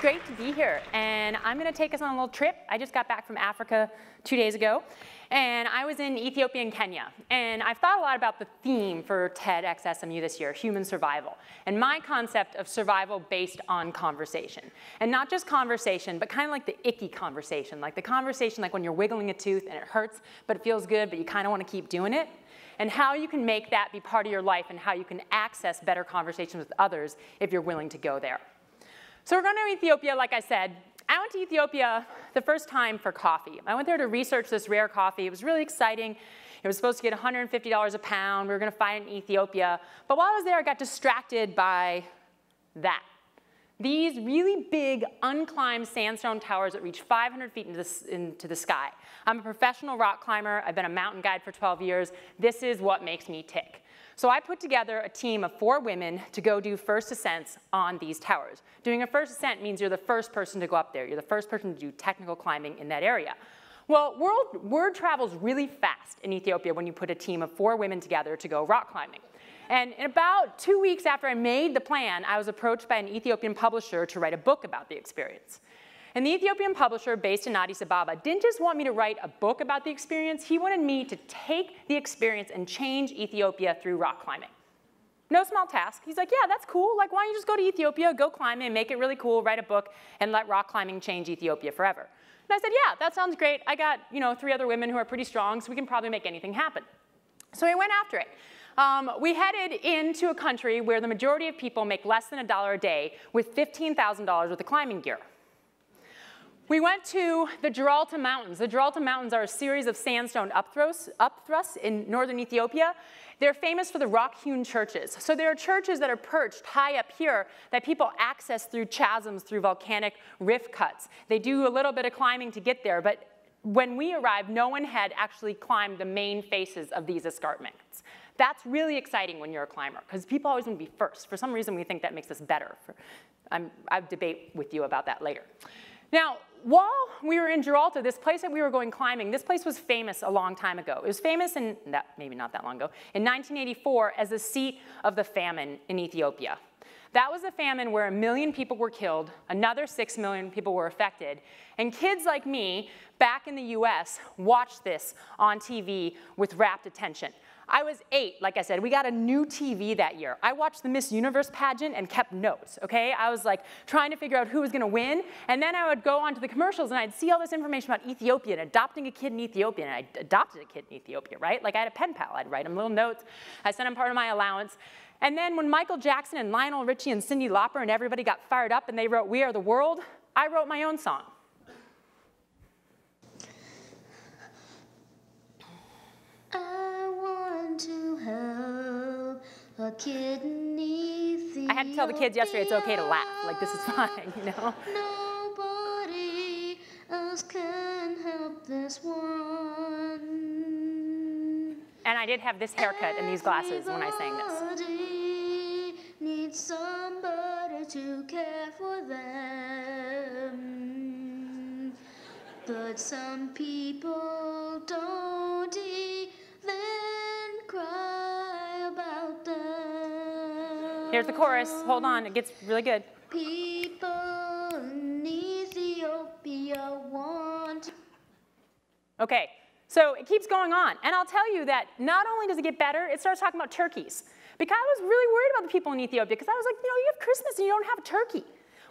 great to be here. And I'm going to take us on a little trip. I just got back from Africa two days ago. And I was in Ethiopia and Kenya. And I've thought a lot about the theme for TEDxSMU this year, human survival. And my concept of survival based on conversation. And not just conversation, but kind of like the icky conversation. Like the conversation like when you're wiggling a tooth and it hurts, but it feels good, but you kind of want to keep doing it and how you can make that be part of your life and how you can access better conversations with others if you're willing to go there. So we're going to Ethiopia, like I said. I went to Ethiopia the first time for coffee. I went there to research this rare coffee. It was really exciting. It was supposed to get $150 a pound. We were going to find it in Ethiopia. But while I was there, I got distracted by that. These really big, unclimbed sandstone towers that reach 500 feet into the, into the sky. I'm a professional rock climber. I've been a mountain guide for 12 years. This is what makes me tick. So I put together a team of four women to go do first ascents on these towers. Doing a first ascent means you're the first person to go up there. You're the first person to do technical climbing in that area. Well, world, word travels really fast in Ethiopia when you put a team of four women together to go rock climbing. And in about two weeks after I made the plan, I was approached by an Ethiopian publisher to write a book about the experience. And the Ethiopian publisher based in Addis Ababa didn't just want me to write a book about the experience, he wanted me to take the experience and change Ethiopia through rock climbing. No small task. He's like, yeah, that's cool. Like, why don't you just go to Ethiopia, go climbing, and make it really cool, write a book, and let rock climbing change Ethiopia forever. And I said, yeah, that sounds great. I got, you know, three other women who are pretty strong, so we can probably make anything happen. So we went after it. Um, we headed into a country where the majority of people make less than a dollar a day with $15,000 worth of climbing gear. We went to the Geralta Mountains. The Geralta Mountains are a series of sandstone upthrusts, in northern Ethiopia. They're famous for the rock-hewn churches. So there are churches that are perched high up here that people access through chasms, through volcanic rift cuts. They do a little bit of climbing to get there, but when we arrived, no one had actually climbed the main faces of these escarpments. That's really exciting when you're a climber, because people always want to be first. For some reason, we think that makes us better. I'm, I'll debate with you about that later. Now, while we were in Geralta, this place that we were going climbing, this place was famous a long time ago. It was famous in, that, maybe not that long ago, in 1984 as the seat of the famine in Ethiopia. That was a famine where a million people were killed, another six million people were affected, and kids like me back in the US watched this on TV with rapt attention. I was eight, like I said. We got a new TV that year. I watched the Miss Universe pageant and kept notes, okay? I was like trying to figure out who was gonna win. And then I would go onto the commercials and I'd see all this information about Ethiopia and adopting a kid in Ethiopia. And I adopted a kid in Ethiopia, right? Like I had a pen pal. I'd write him little notes. I sent him part of my allowance. And then when Michael Jackson and Lionel Richie and Cyndi Lauper and everybody got fired up and they wrote We Are the World, I wrote my own song. To help a kid in Ethiopia. I had to tell the kids yesterday it's okay to laugh. Like, this is fine, you know? Nobody else can help this one. And I did have this haircut and these glasses when I sang this. Needs somebody to care for them. But some people don't Here's the chorus. Hold on, it gets really good. People in Ethiopia want. Okay, so it keeps going on. And I'll tell you that not only does it get better, it starts talking about turkeys. Because I was really worried about the people in Ethiopia because I was like, you know, you have Christmas and you don't have a turkey.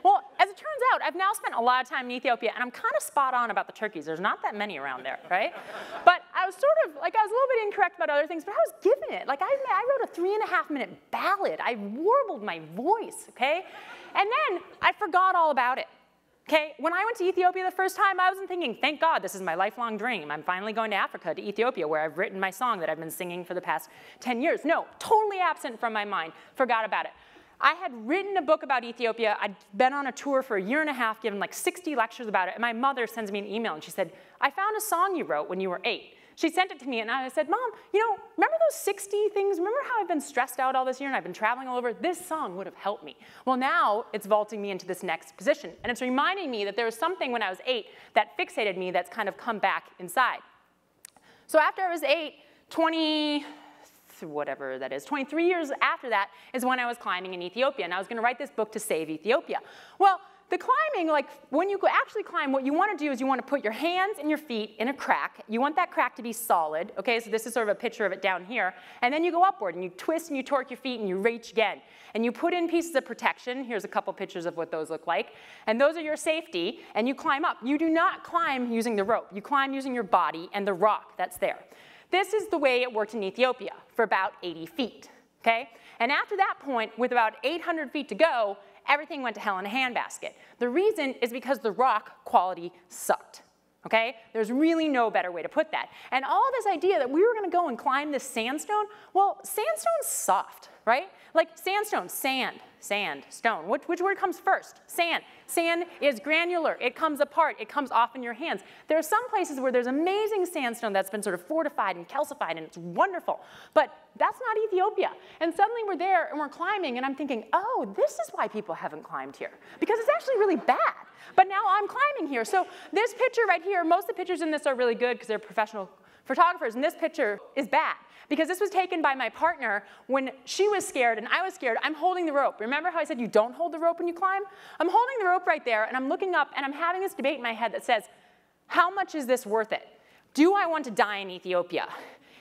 Well, as it turns out, I've now spent a lot of time in Ethiopia, and I'm kind of spot on about the turkeys. There's not that many around there, right? but I was sort of, like, I was a little bit incorrect about other things, but I was giving it. Like, I, I wrote a three and a half minute ballad. I warbled my voice, okay? And then I forgot all about it. Okay, when I went to Ethiopia the first time, I wasn't thinking, thank God, this is my lifelong dream. I'm finally going to Africa, to Ethiopia, where I've written my song that I've been singing for the past 10 years. No, totally absent from my mind, forgot about it. I had written a book about Ethiopia. I'd been on a tour for a year and a half, given like 60 lectures about it. And my mother sends me an email and she said, I found a song you wrote when you were eight. She sent it to me and I said, Mom, you know, remember those 60 things? Remember how I've been stressed out all this year and I've been traveling all over? This song would have helped me. Well, now it's vaulting me into this next position. And it's reminding me that there was something when I was eight that fixated me that's kind of come back inside. So after I was eight, 20, whatever that is, 23 years after that is when I was climbing in Ethiopia, and I was going to write this book to save Ethiopia. Well, the climbing, like when you actually climb, what you want to do is you want to put your hands and your feet in a crack. You want that crack to be solid, okay? So this is sort of a picture of it down here. And then you go upward and you twist and you torque your feet and you reach again. And you put in pieces of protection. Here's a couple pictures of what those look like. And those are your safety. And you climb up. You do not climb using the rope. You climb using your body and the rock that's there. This is the way it worked in Ethiopia for about 80 feet, okay? And after that point, with about 800 feet to go, everything went to hell in a handbasket. The reason is because the rock quality sucked. Okay? There's really no better way to put that. And all this idea that we were gonna go and climb this sandstone, well, sandstone's soft, right? Like sandstone, sand, sand, stone. Which, which word comes first? Sand. Sand is granular. It comes apart. It comes off in your hands. There are some places where there's amazing sandstone that's been sort of fortified and calcified, and it's wonderful. But that's not Ethiopia. And suddenly we're there and we're climbing, and I'm thinking, oh, this is why people haven't climbed here. Because it's actually really bad. But now I'm climbing here. So this picture right here, most of the pictures in this are really good because they're professional photographers, and this picture is bad because this was taken by my partner when she was scared and I was scared. I'm holding the rope. Remember how I said you don't hold the rope when you climb? I'm holding the rope right there and I'm looking up and I'm having this debate in my head that says, how much is this worth it? Do I want to die in Ethiopia?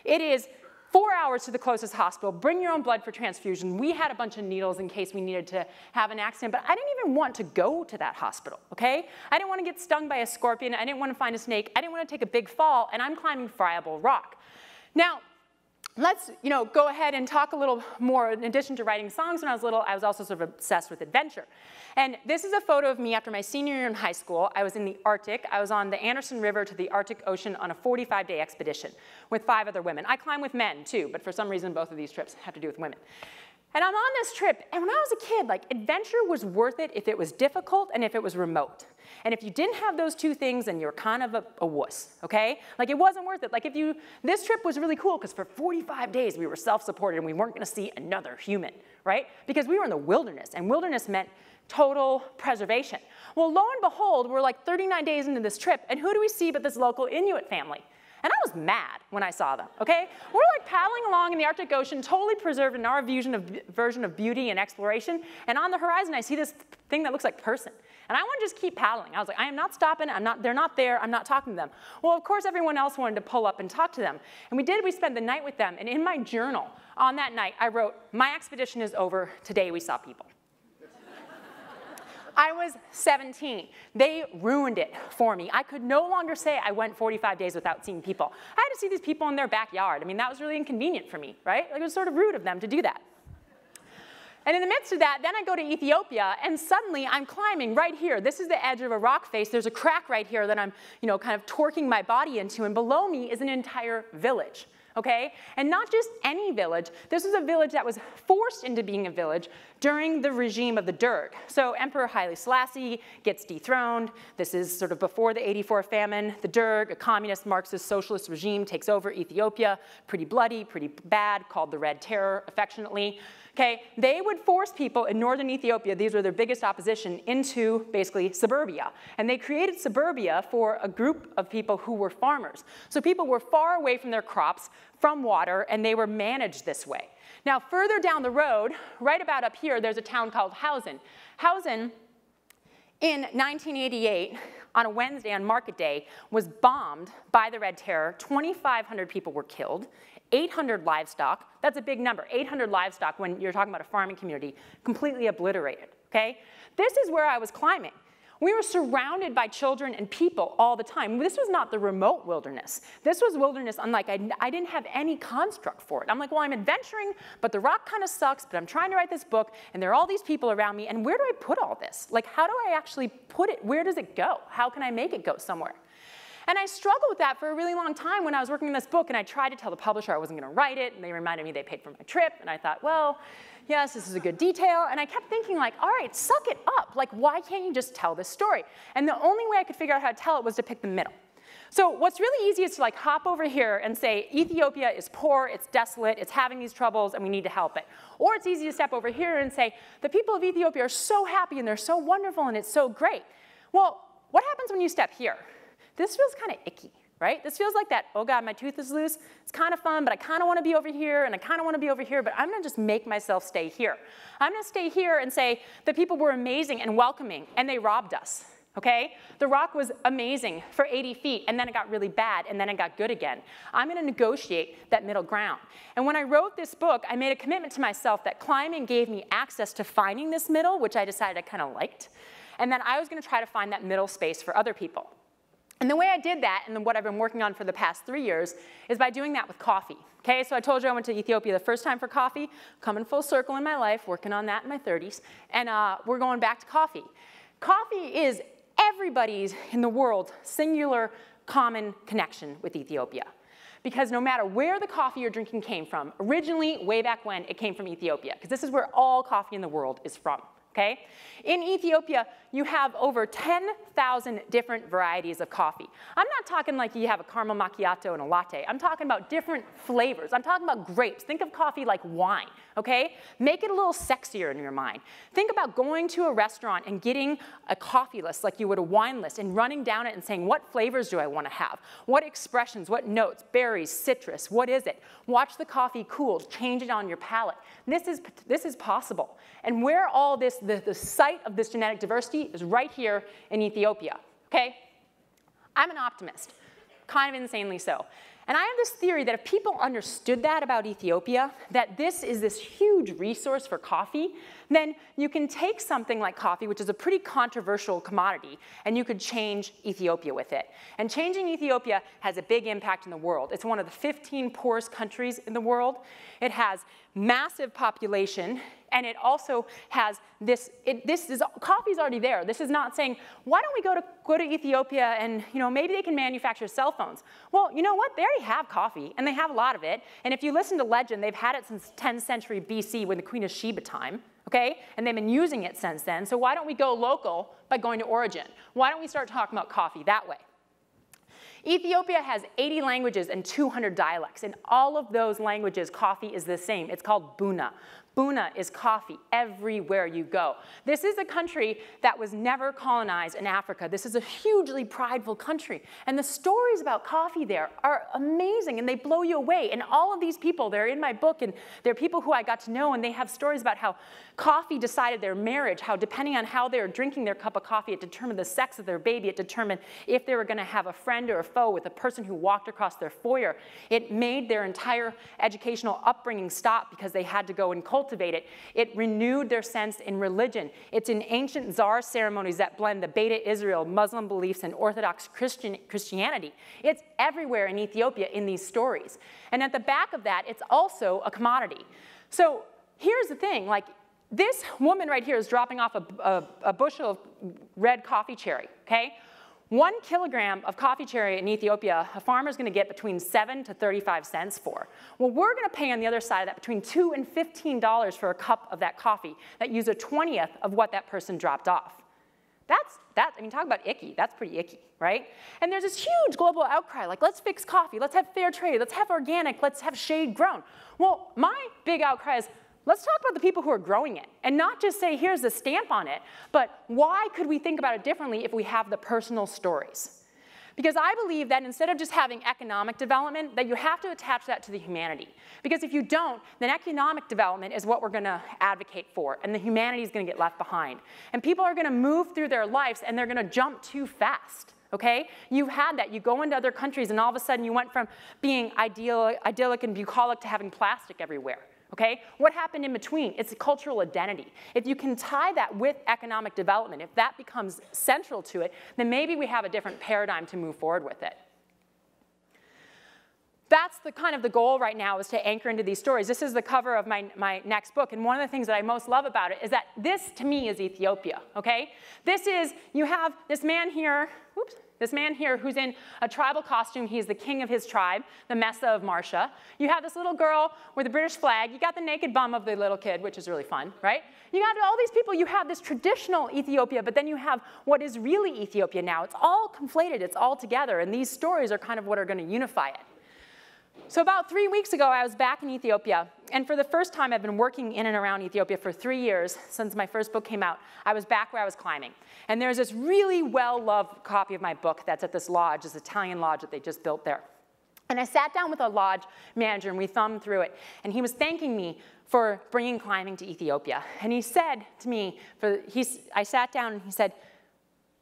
It is four hours to the closest hospital, bring your own blood for transfusion. We had a bunch of needles in case we needed to have an accident, but I didn't even want to go to that hospital, okay? I didn't want to get stung by a scorpion. I didn't want to find a snake. I didn't want to take a big fall, and I'm climbing friable rock. Now, let's you know, go ahead and talk a little more. In addition to writing songs when I was little, I was also sort of obsessed with adventure. And this is a photo of me after my senior year in high school. I was in the Arctic. I was on the Anderson River to the Arctic Ocean on a 45-day expedition with five other women. I climb with men too, but for some reason both of these trips have to do with women. And I'm on this trip, and when I was a kid, like adventure was worth it if it was difficult and if it was remote. And if you didn't have those two things, then you're kind of a, a wuss, okay? Like it wasn't worth it. Like if you, this trip was really cool because for 45 days we were self-supported and we weren't gonna see another human, right? Because we were in the wilderness, and wilderness meant total preservation. Well, lo and behold, we're like 39 days into this trip, and who do we see but this local Inuit family? And I was mad when I saw them, okay? We're like paddling along in the Arctic Ocean, totally preserved in our version of, version of beauty and exploration, and on the horizon I see this thing that looks like person. And I want to just keep paddling. I was like, I am not stopping, I'm not, they're not there, I'm not talking to them. Well, of course, everyone else wanted to pull up and talk to them. And we did, we spent the night with them, and in my journal on that night, I wrote, my expedition is over, today we saw people. Was 17. They ruined it for me. I could no longer say I went 45 days without seeing people. I had to see these people in their backyard. I mean, that was really inconvenient for me, right? Like, it was sort of rude of them to do that. And in the midst of that, then I go to Ethiopia, and suddenly I'm climbing right here. This is the edge of a rock face. There's a crack right here that I'm, you know, kind of torquing my body into, and below me is an entire village okay? And not just any village. This was a village that was forced into being a village during the regime of the Derg. So Emperor Haile Selassie gets dethroned. This is sort of before the 84 famine. The Derg, a communist Marxist socialist regime, takes over Ethiopia. Pretty bloody, pretty bad, called the Red Terror affectionately. Okay, they would force people in northern Ethiopia, these were their biggest opposition, into basically suburbia. And they created suburbia for a group of people who were farmers. So people were far away from their crops, from water, and they were managed this way. Now, further down the road, right about up here, there's a town called Hawzen. Hawzen, in 1988, on a Wednesday on market day, was bombed by the Red Terror. 2,500 people were killed. 800 livestock, that's a big number, 800 livestock when you're talking about a farming community, completely obliterated, okay? This is where I was climbing. We were surrounded by children and people all the time. This was not the remote wilderness. This was wilderness unlike, I, I didn't have any construct for it. I'm like, well, I'm adventuring, but the rock kind of sucks, but I'm trying to write this book, and there are all these people around me, and where do I put all this? Like, how do I actually put it? Where does it go? How can I make it go somewhere? And I struggled with that for a really long time when I was working on this book, and I tried to tell the publisher I wasn't going to write it, and they reminded me they paid for my trip, and I thought, well, yes, this is a good detail. And I kept thinking like, all right, suck it up. Like, why can't you just tell this story? And the only way I could figure out how to tell it was to pick the middle. So what's really easy is to like hop over here and say, Ethiopia is poor, it's desolate, it's having these troubles, and we need to help it. Or it's easy to step over here and say, the people of Ethiopia are so happy and they're so wonderful and it's so great. Well, what happens when you step here? This feels kind of icky, right? This feels like that, oh God, my tooth is loose. It's kind of fun, but I kind of want to be over here, and I kind of want to be over here, but I'm going to just make myself stay here. I'm going to stay here and say the people were amazing and welcoming, and they robbed us, okay? The rock was amazing for 80 feet, and then it got really bad, and then it got good again. I'm going to negotiate that middle ground. And when I wrote this book, I made a commitment to myself that climbing gave me access to finding this middle, which I decided I kind of liked, and then I was going to try to find that middle space for other people. And the way I did that, and what I've been working on for the past three years, is by doing that with coffee. Okay, so I told you I went to Ethiopia the first time for coffee, coming full circle in my life, working on that in my 30s, and uh, we're going back to coffee. Coffee is everybody's in the world singular common connection with Ethiopia. Because no matter where the coffee you're drinking came from, originally, way back when, it came from Ethiopia, because this is where all coffee in the world is from okay? In Ethiopia, you have over 10,000 different varieties of coffee. I'm not talking like you have a caramel macchiato and a latte. I'm talking about different flavors. I'm talking about grapes. Think of coffee like wine, okay? Make it a little sexier in your mind. Think about going to a restaurant and getting a coffee list like you would a wine list and running down it and saying, what flavors do I want to have? What expressions, what notes, berries, citrus, what is it? Watch the coffee cool, change it on your palate. This is, this is possible. And where all this, the, the site of this genetic diversity is right here in Ethiopia, okay? I'm an optimist, kind of insanely so. And I have this theory that if people understood that about Ethiopia, that this is this huge resource for coffee, then you can take something like coffee, which is a pretty controversial commodity, and you could change Ethiopia with it. And changing Ethiopia has a big impact in the world. It's one of the 15 poorest countries in the world. It has massive population, and it also has this, it, this is, coffee's already there. This is not saying, why don't we go to, go to Ethiopia and, you know, maybe they can manufacture cell phones. Well, you know what? They already have coffee, and they have a lot of it. And if you listen to legend, they've had it since 10th century BC when the Queen of Sheba time, okay? And they've been using it since then. So why don't we go local by going to origin? Why don't we start talking about coffee that way? Ethiopia has 80 languages and 200 dialects. In all of those languages, coffee is the same. It's called buna. Buna is coffee everywhere you go. This is a country that was never colonized in Africa. This is a hugely prideful country. And the stories about coffee there are amazing and they blow you away. And all of these people, they're in my book and they're people who I got to know and they have stories about how coffee decided their marriage, how depending on how they were drinking their cup of coffee, it determined the sex of their baby, it determined if they were gonna have a friend or a foe with a person who walked across their foyer. It made their entire educational upbringing stop because they had to go and cultivate cultivate it. It renewed their sense in religion. It's in ancient zar ceremonies that blend the Beta Israel, Muslim beliefs, and Orthodox Christian, Christianity. It's everywhere in Ethiopia in these stories. And at the back of that, it's also a commodity. So here's the thing, like this woman right here is dropping off a, a, a bushel of red coffee cherry, okay? One kilogram of coffee cherry in Ethiopia, a farmer is going to get between 7 to 35 cents for. Well, we're going to pay on the other side of that between 2 and $15 for a cup of that coffee that use a 20th of what that person dropped off. That's, that, I mean, talk about icky. That's pretty icky, right? And there's this huge global outcry, like, let's fix coffee, let's have fair trade, let's have organic, let's have shade grown. Well, my big outcry is, Let's talk about the people who are growing it and not just say, here's the stamp on it, but why could we think about it differently if we have the personal stories? Because I believe that instead of just having economic development, that you have to attach that to the humanity. Because if you don't, then economic development is what we're gonna advocate for, and the humanity is gonna get left behind. And people are gonna move through their lives and they're gonna jump too fast okay? You've had that. You go into other countries and all of a sudden you went from being ideal, idyllic and bucolic to having plastic everywhere okay? What happened in between? It's a cultural identity. If you can tie that with economic development, if that becomes central to it, then maybe we have a different paradigm to move forward with it. That's the kind of the goal right now is to anchor into these stories. This is the cover of my, my next book, and one of the things that I most love about it is that this, to me, is Ethiopia, okay? This is, you have this man here, whoops, this man here who's in a tribal costume, he's the king of his tribe, the Mesa of Marsha. You have this little girl with a British flag. You got the naked bum of the little kid, which is really fun, right? You got all these people. You have this traditional Ethiopia, but then you have what is really Ethiopia now. It's all conflated, it's all together, and these stories are kind of what are going to unify it. So about three weeks ago, I was back in Ethiopia, and for the first time, I've been working in and around Ethiopia for three years since my first book came out. I was back where I was climbing. And there's this really well-loved copy of my book that's at this lodge, this Italian lodge that they just built there. And I sat down with a lodge manager and we thumbed through it. And he was thanking me for bringing climbing to Ethiopia. And he said to me, for, he's, I sat down and he said,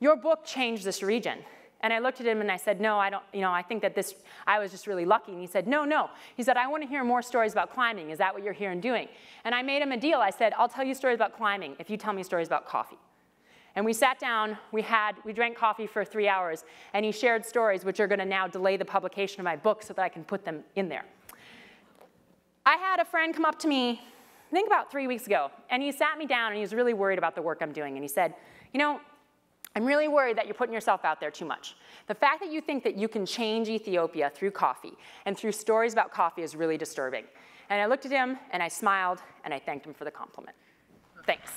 your book changed this region. And I looked at him and I said, no, I don't, you know, I think that this, I was just really lucky. And he said, no, no. He said, I want to hear more stories about climbing. Is that what you're here and doing? And I made him a deal. I said, I'll tell you stories about climbing if you tell me stories about coffee. And we sat down, we had, we drank coffee for three hours, and he shared stories which are gonna now delay the publication of my book so that I can put them in there. I had a friend come up to me, I think about three weeks ago, and he sat me down and he was really worried about the work I'm doing. And he said, you know, I'm really worried that you're putting yourself out there too much. The fact that you think that you can change Ethiopia through coffee and through stories about coffee is really disturbing. And I looked at him and I smiled and I thanked him for the compliment. Thanks.